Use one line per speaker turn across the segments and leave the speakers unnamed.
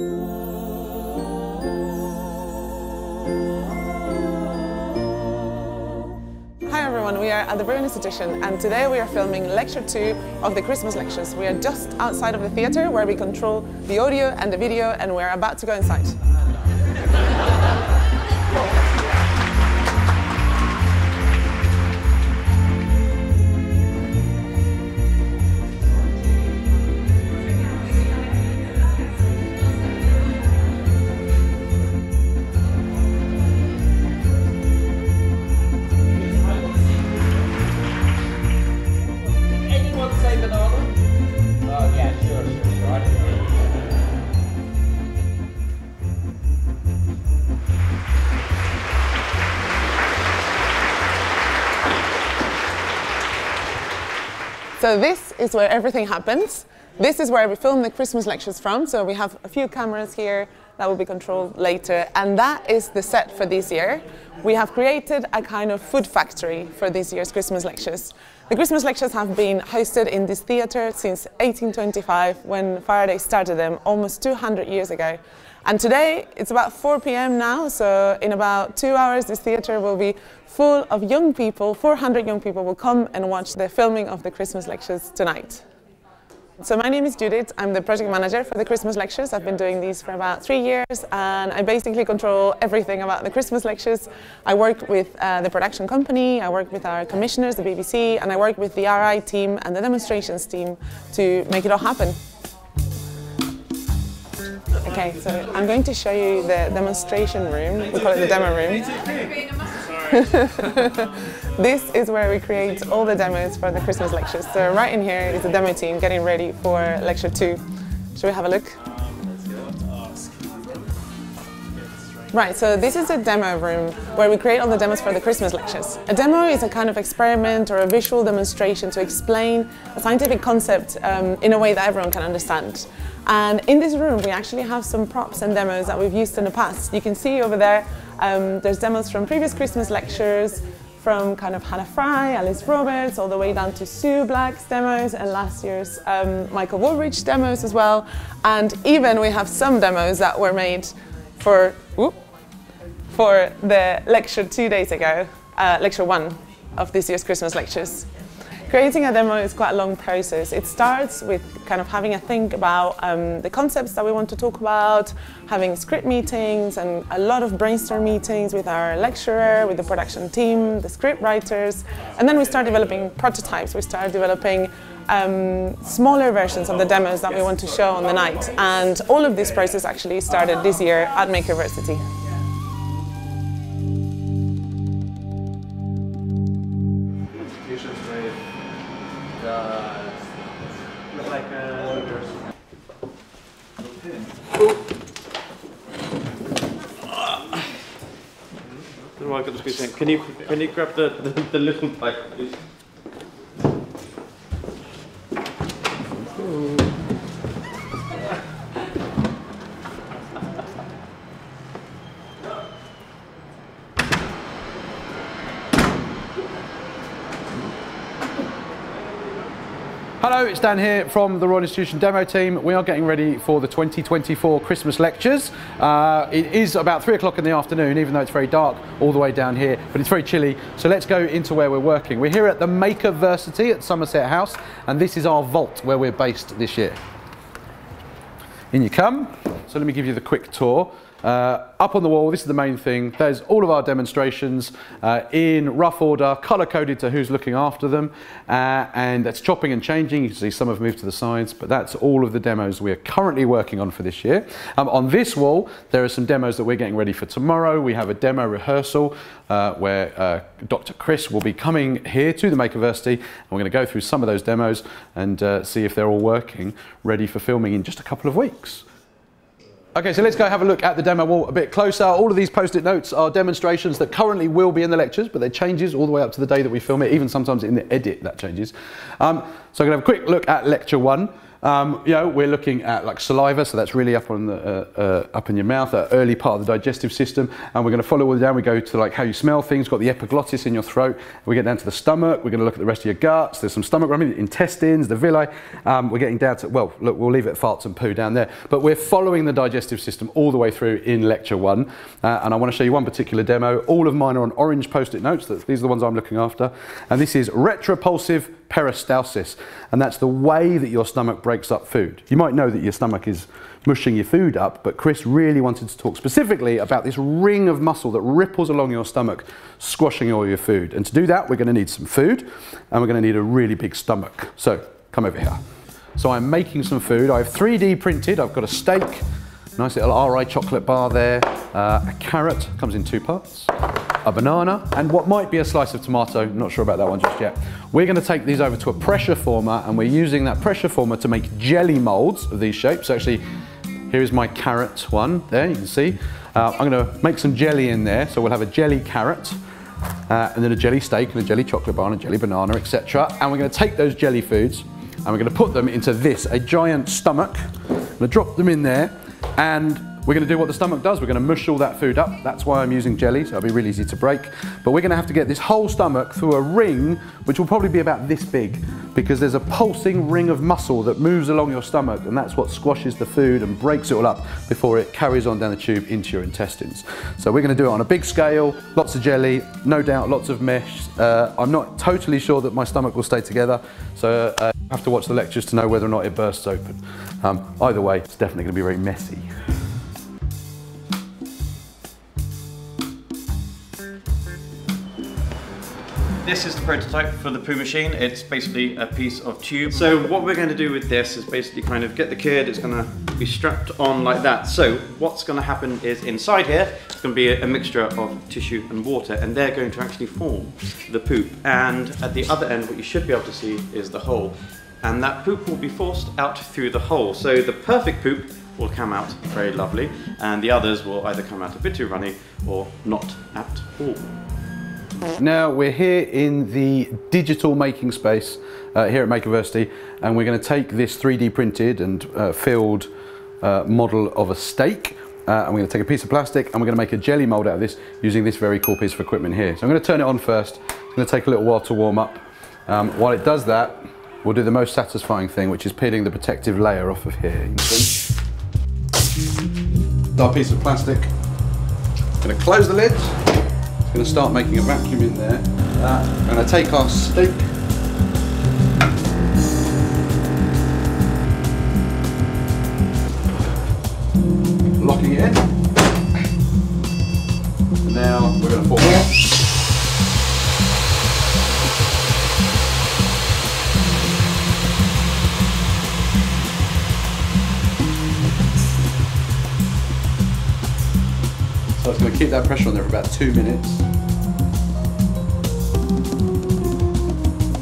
Hi everyone, we are at the Royal Institution and today we are filming lecture 2 of the Christmas lectures. We are just outside of the theatre where we control the audio and the video and we're about to go inside. So this is where everything happens. This is where we film the Christmas lectures from. So we have a few cameras here that will be controlled later. And that is the set for this year. We have created a kind of food factory for this year's Christmas lectures. The Christmas lectures have been hosted in this theatre since 1825 when Faraday started them almost 200 years ago. And today it's about 4 p.m. now, so in about two hours this theatre will be full of young people. 400 young people will come and watch the filming of the Christmas lectures tonight. So my name is Judith. I'm the project manager for the Christmas lectures. I've been doing these for about three years, and I basically control everything about the Christmas lectures. I work with uh, the production company, I work with our commissioners, the BBC, and I work with the RI team and the demonstrations team to make it all happen. Okay, so I'm going to show you the demonstration room. We call it the demo room. this is where we create all the demos for the Christmas lectures. So right in here is the demo team getting ready for lecture two. Shall we have a look? Right, so this is a demo room where we create all the demos for the Christmas lectures. A demo is a kind of experiment or a visual demonstration to explain a scientific concept um, in a way that everyone can understand. And in this room, we actually have some props and demos that we've used in the past. You can see over there, um, there's demos from previous Christmas lectures, from kind of Hannah Fry, Alice Roberts, all the way down to Sue Black's demos and last year's um, Michael Wooldridge demos as well. And even we have some demos that were made for, whoop, for the lecture two days ago, uh, lecture one of this year's Christmas lectures. Creating a demo is quite a long process. It starts with kind of having a think about um, the concepts that we want to talk about, having script meetings and a lot of brainstorm meetings with our lecturer, with the production team, the script writers, and then we start developing prototypes. We start developing um, smaller versions of the demos that we want to show on the night. And all of this process actually started this year at Makerversity.
institutions with the look like a
I've got the squeeze in. Can you can you grab the, the, the little pipe, please?
Hello, it's Dan here from the Royal Institution demo team. We are getting ready for the 2024 Christmas lectures. Uh, it is about three o'clock in the afternoon, even though it's very dark all the way down here, but it's very chilly. So let's go into where we're working. We're here at the Makerversity at Somerset House, and this is our vault where we're based this year. In you come. So let me give you the quick tour. Uh, up on the wall, this is the main thing. There's all of our demonstrations uh, in rough order, color coded to who's looking after them, uh, and that's chopping and changing. You can see some have moved to the sides, but that's all of the demos we are currently working on for this year. Um, on this wall, there are some demos that we're getting ready for tomorrow. We have a demo rehearsal uh, where uh, Dr. Chris will be coming here to the Makerversity, and we're going to go through some of those demos and uh, see if they're all working, ready for filming in just a couple of weeks. Okay, so let's go have a look at the demo wall a bit closer. All of these post-it notes are demonstrations that currently will be in the lectures, but they changes all the way up to the day that we film it, even sometimes in the edit that changes. Um, so I'm to have a quick look at lecture one. Um, you know, we're looking at like saliva, so that's really up on the uh, uh, up in your mouth, that early part of the digestive system, and we're going to follow all down. We go to like how you smell things. Got the epiglottis in your throat. We get down to the stomach. We're going to look at the rest of your guts. There's some stomach, I mean, intestines, the villi. Um, we're getting down to well, look, we'll leave it farts and poo down there, but we're following the digestive system all the way through in lecture one, uh, and I want to show you one particular demo. All of mine are on orange post-it notes. These are the ones I'm looking after, and this is retropulsive peristalsis, and that's the way that your stomach breaks up food. You might know that your stomach is mushing your food up, but Chris really wanted to talk specifically about this ring of muscle that ripples along your stomach, squashing all your food. And to do that, we're going to need some food, and we're going to need a really big stomach. So come over here. So I'm making some food. I've 3D printed. I've got a steak, nice little RI chocolate bar there, uh, a carrot, comes in two parts, a banana, and what might be a slice of tomato, not sure about that one just yet. We're gonna take these over to a pressure former and we're using that pressure former to make jelly molds of these shapes. Actually, here is my carrot one there, you can see. Uh, I'm gonna make some jelly in there, so we'll have a jelly carrot, uh, and then a jelly steak and a jelly chocolate bar and a jelly banana, etc. And we're gonna take those jelly foods and we're gonna put them into this, a giant stomach. I'm gonna drop them in there and we're going to do what the stomach does. We're going to mush all that food up. That's why I'm using jelly, so it'll be really easy to break. But we're going to have to get this whole stomach through a ring, which will probably be about this big, because there's a pulsing ring of muscle that moves along your stomach, and that's what squashes the food and breaks it all up before it carries on down the tube into your intestines. So we're going to do it on a big scale, lots of jelly, no doubt lots of mesh. Uh, I'm not totally sure that my stomach will stay together, so uh, I have to watch the lectures to know whether or not it bursts open. Um, either way, it's definitely going to be very messy.
This is the prototype for the poo machine. It's basically a piece of tube. So what we're going to do with this is basically kind of get the kid, it's going to be strapped on like that. So what's going to happen is inside here, it's going to be a, mixture of tissue and water and they're going to actually form the poop. And at the other end, what you should be able to see is the hole. And that poop will be forced out through the hole. So the perfect poop will come out very lovely and the others will either come out a bit too runny or not at all.
Now we're here in the digital making space uh, here at Makerversity and we're going to take this 3D printed and uh, filled uh, model of a steak uh, we're going to take a piece of plastic and we're going to make a jelly mold out of this using this very cool piece of equipment here. So I'm going to turn it on first. It's going to take a little while to warm up. Um, while it does that, we'll do the most satisfying thing, which is peeling the protective layer off of here. Our piece of plastic. Going to close the lid. Going to start making a vacuum in there. Uh, going to take our steak. Two minutes.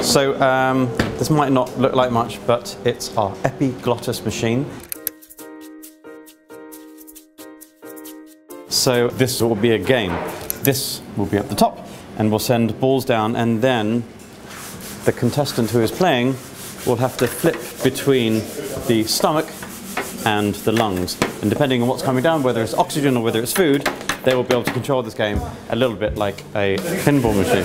So um, this might not look like much, but it's our epiglottis machine. So this will be a game. This will be at the top, and we'll send balls down, and then the contestant who is playing will have to flip between the stomach and the lungs. And depending on what's coming down, whether it's oxygen or whether it's food, they will be able to control this game a little bit like a pinball machine.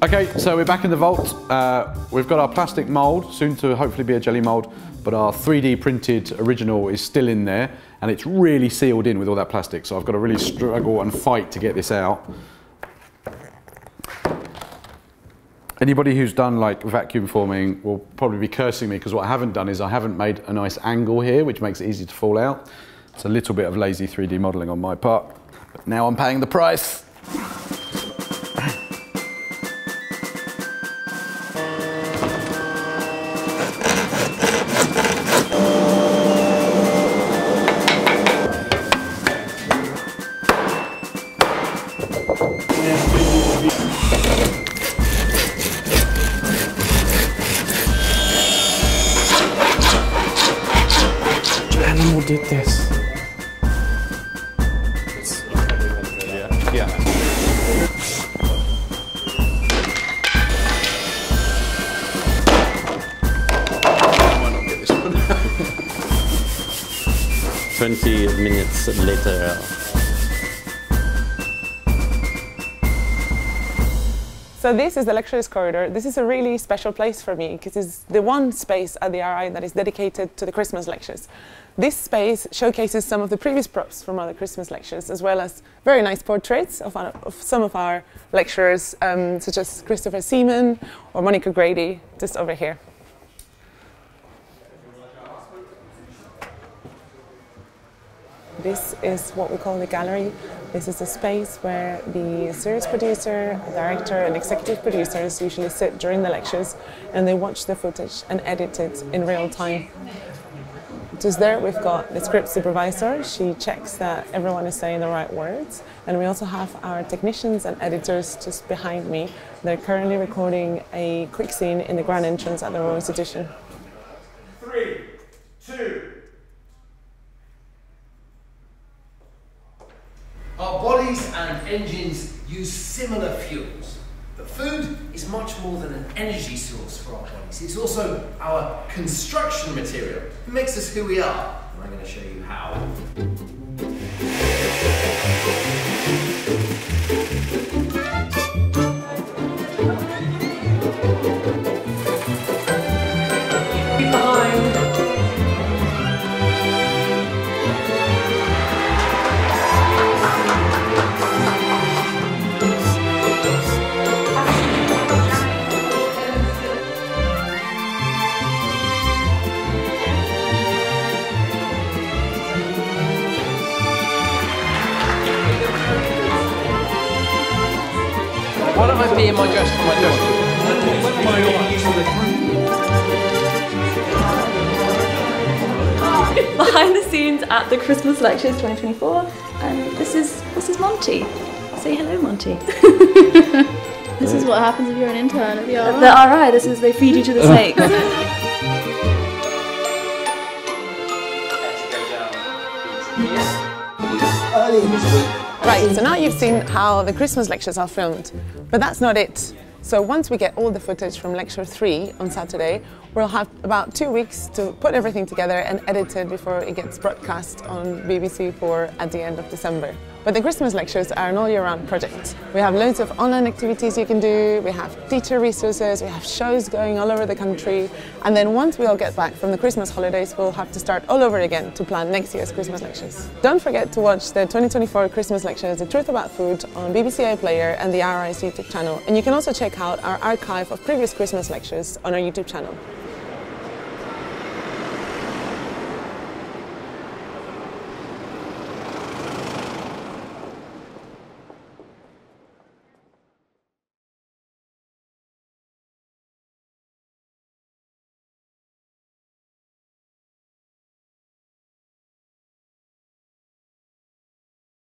Okay, so we're back in the vault. Uh, we've got our plastic mould, soon to hopefully be a jelly mould, but our 3D printed original is still in there, and it's really sealed in with all that plastic, so I've got to really struggle and fight to get this out. Anybody who's done like vacuum forming will probably be cursing me because what I haven't done is I haven't made a nice angle here, which makes it easy to fall out. It's a little bit of lazy 3D modelling on my part, but now I'm paying the price.
did this.
Yeah.
Yeah. Twenty minutes later.
So this is the lecturer's corridor. This is a really special place for me because it's the one space at the RI that is dedicated to the Christmas lectures. This space showcases some of the previous props from other Christmas lectures, as well as very nice portraits of, our, of some of our lecturers, um, such as Christopher Zeeman or Monica Grady, just over here. This is what we call the gallery. This is a space where the series producer, director, and executive producers usually sit during the lectures and they watch the footage and edit it in real time. Just there, we've got the script supervisor. She checks that everyone is saying the right words. And we also have our technicians and editors just behind me. They're currently recording a quick scene in the grand entrance at the Royal Institution.
Three, two,
Our bodies and engines use similar fuels, but food is much more than an energy source for our bodies. It's also our construction material. It makes us who we are, and I'm going to show you how.
At the Christmas Lectures 2024, and this is this is Monty. Say hello, Monty.
This is what happens if you're an intern at the RI.
the RI. This is they feed you to the snakes.
Right, so now you've seen how the Christmas lectures are filmed, but that's not it. So once we get all the footage from lecture three on Saturday, we'll have about two weeks to put everything together and edit it before it gets broadcast on BBC Four at the end of December. But the Christmas lectures are an all year round project. We have loads of online activities you can do, we have teacher resources, we have shows going all over the country, and then once we all get back from the Christmas holidays, we'll have to start all over again to plan next year's Christmas lectures. Don't forget to watch the 2024 Christmas lectures, The Truth About Food, on BBC iPlayer and the RI's YouTube channel. And you can also check out our archive of previous Christmas lectures on our YouTube channel.